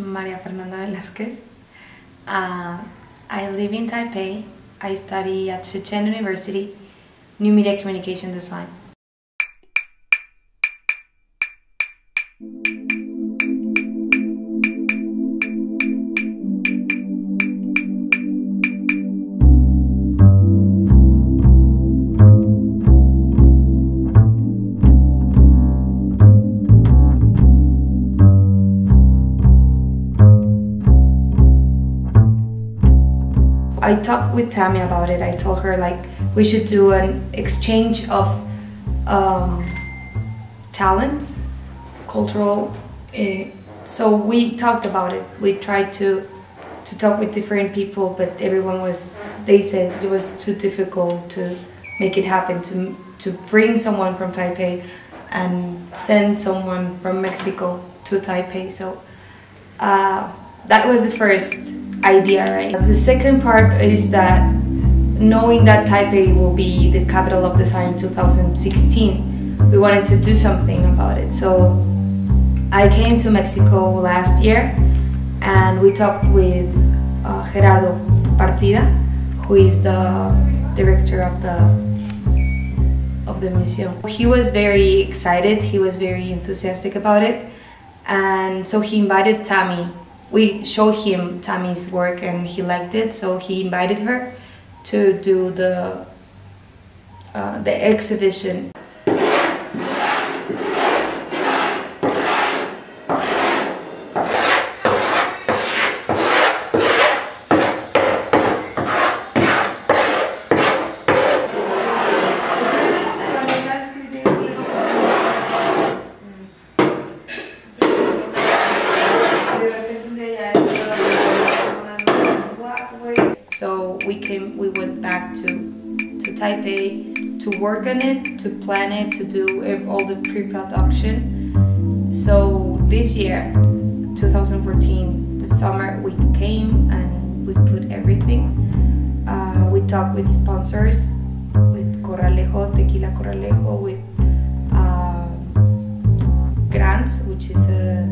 Maria Fernanda Velazquez. Uh, I live in Taipei. I study at Shih Chien University, New Media Communication Design. I talked with Tammie about it. I told her like we should do an exchange of um, talents, cultural. Uh, so we talked about it. We tried to to talk with different people, but everyone was. They said it was too difficult to make it happen. To to bring someone from Taipei and send someone from Mexico to Taipei. So uh, that was the first idea, right? The second part is that knowing that Taipei will be the capital of design in 2016, we wanted to do something about it. So I came to Mexico last year and we talked with uh, Gerardo Partida, who is the director of the of the museum. He was very excited, he was very enthusiastic about it, and so he invited Tammie we showed him Tammie's work and he liked it, so he invited her to do the uh, the exhibition. We came, we went back to to Taipei to work on it, to plan it, to do all the pre-production. So this year, 2014, the summer, we came and we put everything. Uh, we talked with sponsors, with Corralejo, Tequila Corralejo, with uh, Grants, which is a,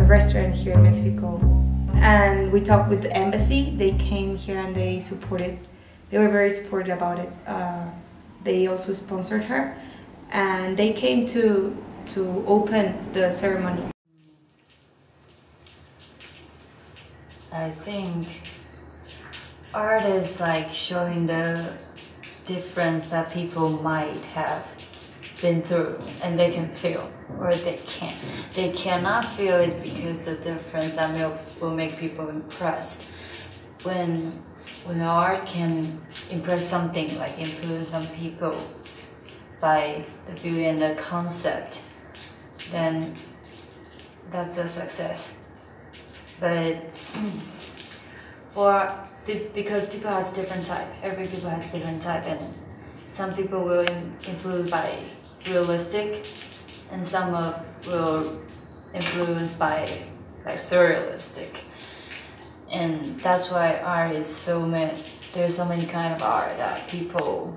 a restaurant here in Mexico and we talked with the embassy. They came here and they supported. They were very supportive about it. Uh, they also sponsored her, and they came to to open the ceremony. I think art is like showing the difference that people might have been through and they can feel or they can't. They cannot feel it because the difference that will, will make people impressed. When when art can impress something like influence some people by the beauty and the concept, then that's a success. But for because people has different type, every people has different type, and some people will influence by realistic, and some of will influenced by like surrealistic. And that's why art is so many. There's so many kind of art that people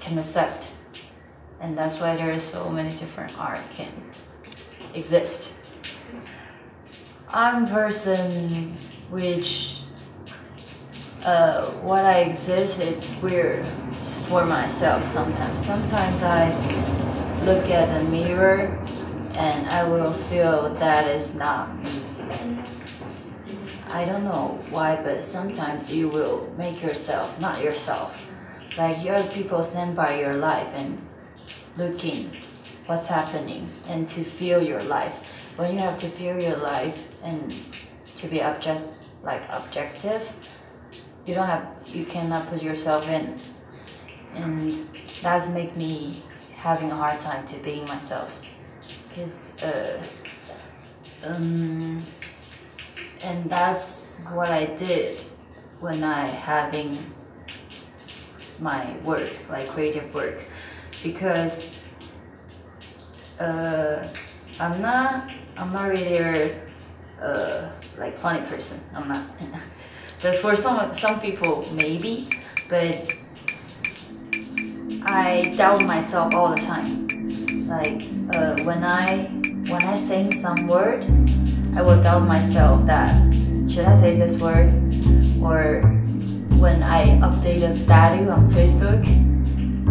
can accept, and that's why there is so many different art can exist. I'm person which uh, what I exist is weird for myself sometimes. Sometimes I look at the mirror and I will feel that is not me. I don't know why, but sometimes you will make yourself not yourself. Like you're people stand by your life and looking what's happening and to feel your life. When you have to feel your life and to be object like objective, you don't have you cannot put yourself in and that's make me having a hard time to being myself. Because uh, um, and that's what I did when I having my work like creative work. Because uh, I'm not I'm not really a uh, like funny person. I'm not. But for some some people maybe. But I doubt myself all the time. Like uh, when I when I sing some word, I will doubt myself that should I say this word? Or when I update a statue on Facebook,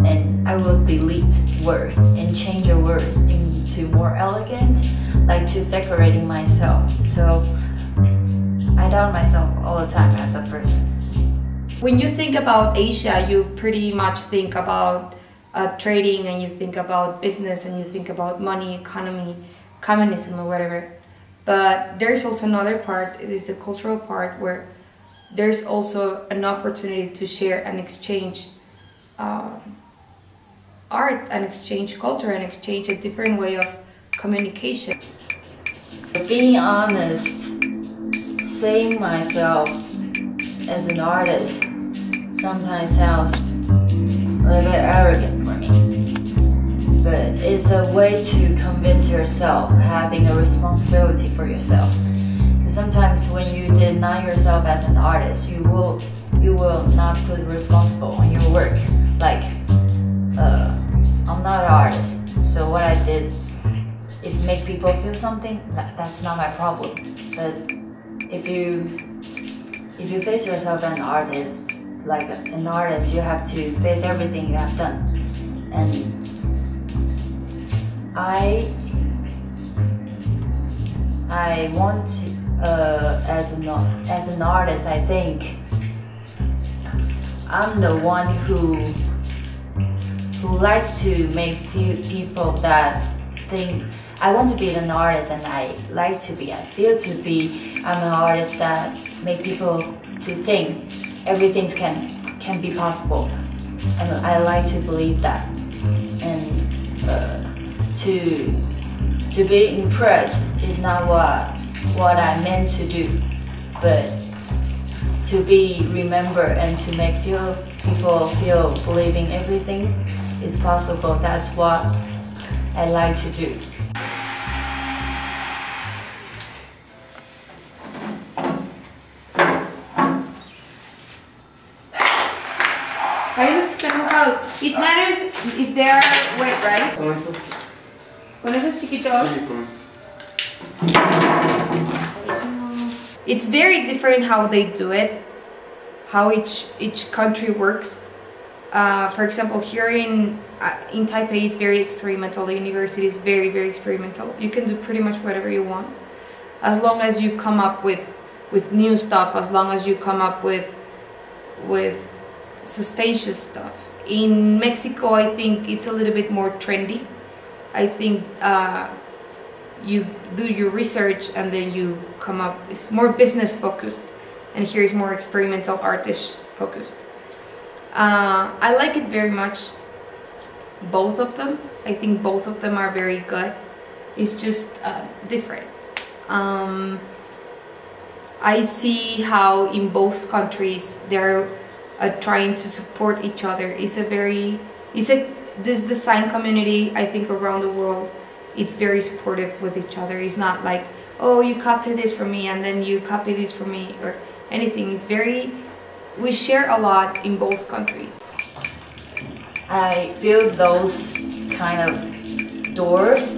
and I will delete word and change a word into more elegant, like to decorating myself. So I doubt myself all the time as a person. When you think about Asia, you pretty much think about uh, trading and you think about business and you think about money, economy, communism, or whatever. But there's also another part, it is the cultural part, where there's also an opportunity to share and exchange um, art and exchange culture and exchange a different way of communication. Being honest, seeing myself as an artist sometimes sounds a little bit arrogant for me. But it's a way to convince yourself having a responsibility for yourself. Sometimes when you deny yourself as an artist, you will you will not put responsible on your work. Like, uh, I'm not an artist, so what I did is make people feel something. That, that's not my problem. But if you if you face yourself as an artist, like an artist, you have to face everything you have done. And I I want uh, as an as an artist, I think I'm the one who who likes to make people that think I want to be an artist and I like to be, I feel to be, I'm an artist that make people to think everything can, can be possible. And I like to believe that. And uh, to, to be impressed is not what, what I meant to do, but to be remembered and to make feel, people feel believing everything is possible. That's what I like to do. They are wet, right? Con estos. Con esos chiquitos. Sí, con estos. It's very different how they do it, how each each country works. Uh, for example, here in uh, in Taipei, it's very experimental. The university is very very experimental. You can do pretty much whatever you want, as long as you come up with with new stuff. As long as you come up with with sustainable stuff. In Mexico, I think it's a little bit more trendy. I think uh, you do your research and then you come up. It's more business focused, and here is more experimental artist focused. Uh, I like it very much. Both of them. I think both of them are very good. It's just uh, different. Um, I see how in both countries they're uh, trying to support each other. It's a very, it's a this design community. I think around the world, it's very supportive with each other. It's not like oh you copy this from me and then you copy this from me or anything. It's very, we share a lot in both countries. I built those kind of doors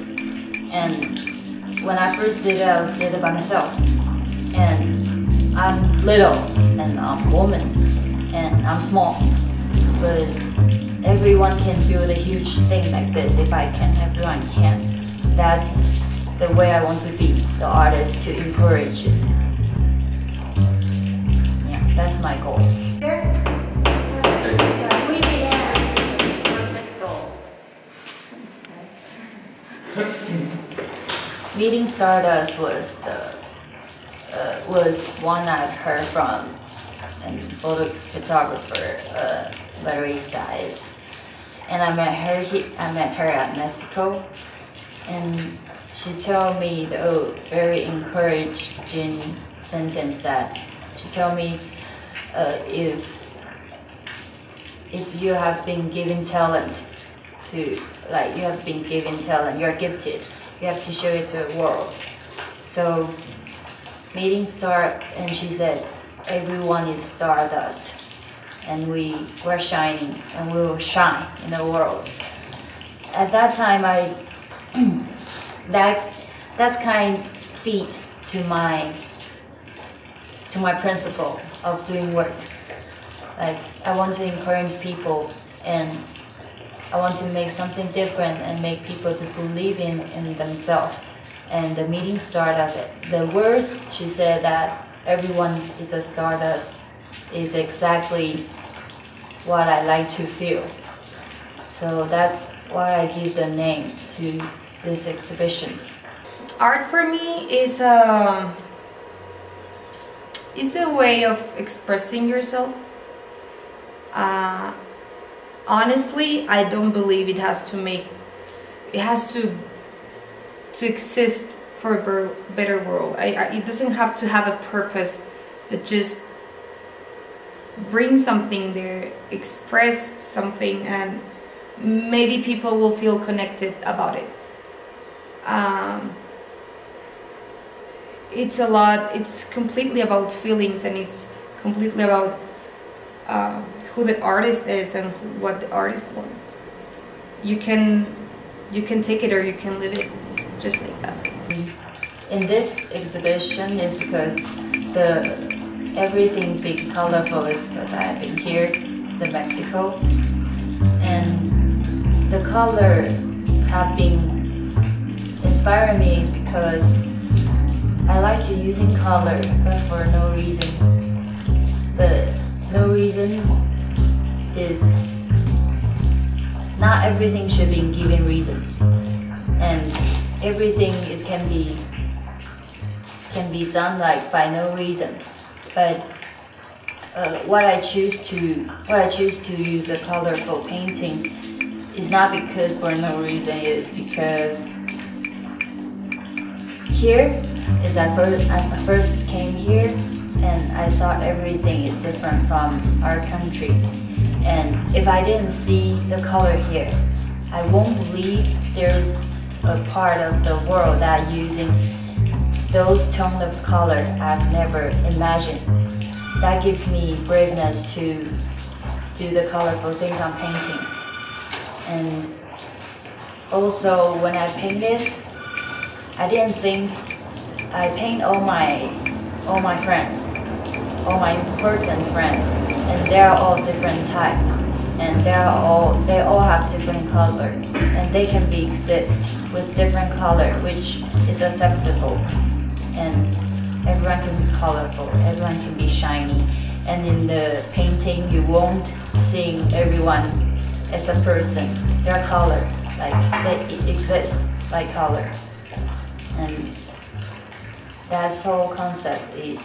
and when I first did it, I was did it by myself. And I'm little and I'm a woman and I'm small. But everyone can build a huge thing like this. If I can, everyone can. That's the way I want to be, the artist to encourage it. Yeah, that's my goal. Meeting Stardust was the uh, was one I heard from a photo photographer, uh, Size, and I met her. He, I met her at Mexico, and she told me the very encouraging sentence that she told me uh, if if you have been given talent to like you have been given talent, you're gifted. You have to show it to the world. So meeting start and she said everyone is stardust and we were shining and we will shine in the world. At that time I that that's kind feat to my to my principle of doing work. Like I want to encourage people and I want to make something different and make people to believe in, in themselves. And the meeting started. The words she said that everyone is a stardust is exactly what I like to feel. So that's why I give the name to this exhibition. Art for me is a is a way of expressing yourself. Uh, honestly, I don't believe it has to make it has to to exist for a better world. I, I, it doesn't have to have a purpose, but just bring something there, express something, and maybe people will feel connected about it. Um, it's a lot, it's completely about feelings and it's completely about uh, who the artist is and what the artist wants. You can you can take it or you can leave it. It's just like that. In this exhibition is because the everything's been colorful is because I have been here to Mexico and the color have been inspiring me is because I like to using color but for no reason. The no reason is not everything should be given reason and everything is can be can be done like by no reason. But uh, what I choose to what I choose to use a colorful painting is not because for no reason it's because here is I first I first came here and I saw everything is different from our country. And if I didn't see the color here, I won't believe there's a part of the world that using those tone of color I've never imagined. That gives me braveness to do the colorful things I'm painting. And also when I painted, I didn't think I paint all my all my friends, all my important friends and they're all different type and they're all they all have different color and they can be exist with different color which is acceptable and everyone can be colorful everyone can be shiny and in the painting you won't see everyone as a person their color like they exist like color and that whole concept is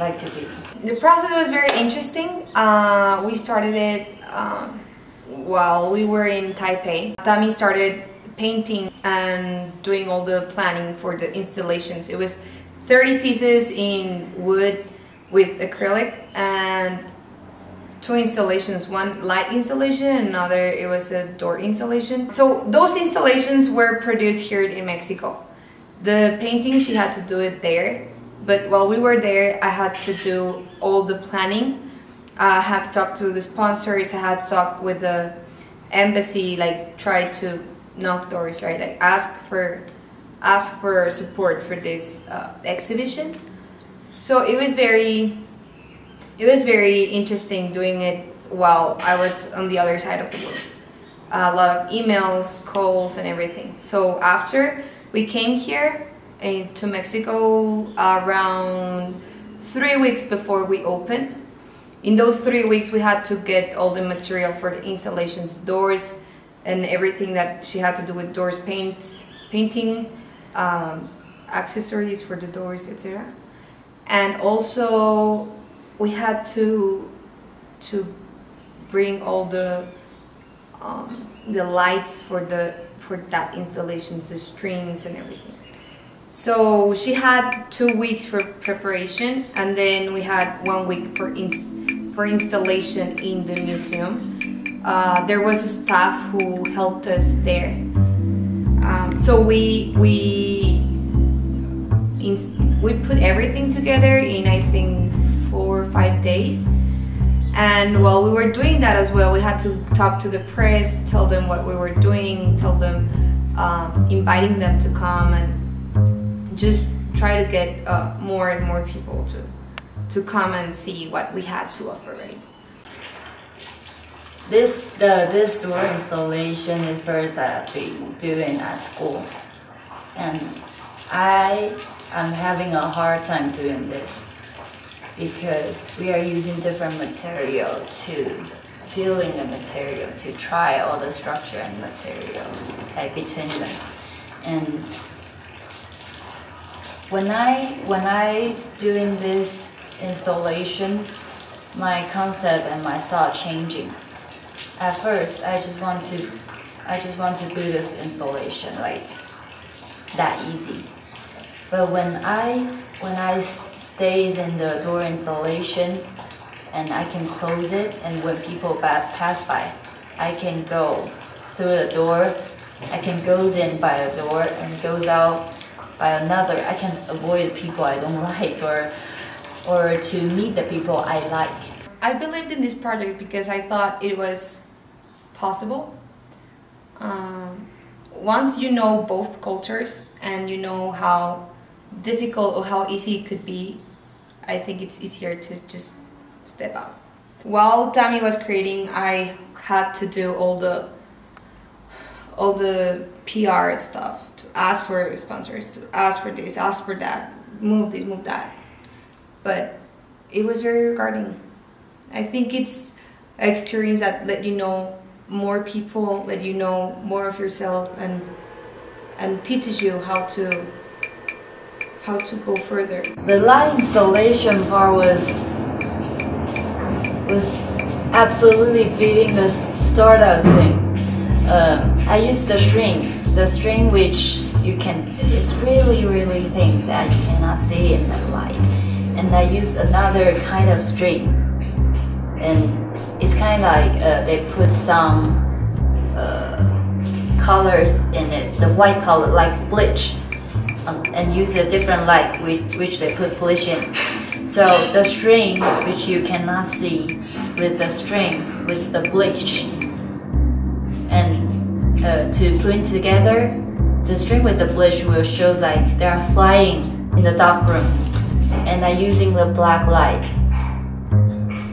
like to be? The process was very interesting. Uh, we started it um, while we were in Taipei. Tammie started painting and doing all the planning for the installations. It was 30 pieces in wood with acrylic and two installations one light installation another it was a door installation so those installations were produced here in mexico the painting she had to do it there but while we were there, I had to do all the planning. I had to talk to the sponsors. I had to talk with the embassy, like try to knock doors, right? Like ask for ask for support for this uh, exhibition. So it was very it was very interesting doing it while I was on the other side of the world. A lot of emails, calls, and everything. So after we came here, to Mexico around three weeks before we opened. In those three weeks, we had to get all the material for the installations, doors, and everything that she had to do with doors, paints, painting, um, accessories for the doors, etc. And also, we had to to bring all the um, the lights for the for that installations, the strings and everything. So she had two weeks for preparation and then we had one week for, ins for installation in the museum. Uh, there was a staff who helped us there. Um, so we, we, we put everything together in I think four or five days. And while we were doing that as well, we had to talk to the press, tell them what we were doing, tell them, um, inviting them to come and just try to get uh, more and more people to to come and see what we had to offer. Right? This the this door installation is first I've been doing at school, and I am having a hard time doing this because we are using different material to fill in the material to try all the structure and materials like between them, and when I when I doing this installation, my concept and my thought changing at first I just want to I just want to do this installation like that easy. But when I when I stays in the door installation and I can close it and when people pass by I can go through the door I can goes in by a door and goes out by another I can avoid people I don't like or or to meet the people I like. I believed in this project because I thought it was possible. Um, once you know both cultures and you know how difficult or how easy it could be, I think it's easier to just step out. While Tammie was creating, I had to do all the all the PR stuff to ask for sponsors, to ask for this, ask for that, move this, move that. But it was very regarding. I think it's experience that let you know more people let you know more of yourself and and teaches you how to how to go further. The light installation part was was absolutely beating the stardust thing. Uh, I used the string, the string which you can it's really really thin that you cannot see in the light, and I used another kind of string, and it's kind of like uh, they put some uh, colors in it, the white color like bleach, um, and use a different light which, which they put bleach in. So the string, which you cannot see, with the string with the bleach, and uh, to put together, the string with the bleach will show like they are flying in the dark room, and I'm using the black light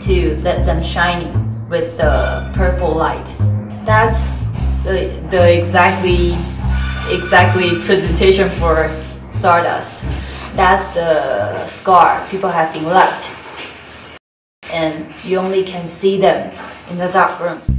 to let them shine with the purple light. That's the, the exactly exactly presentation for Stardust. That's the scar people have been left. And you only can see them in the dark room.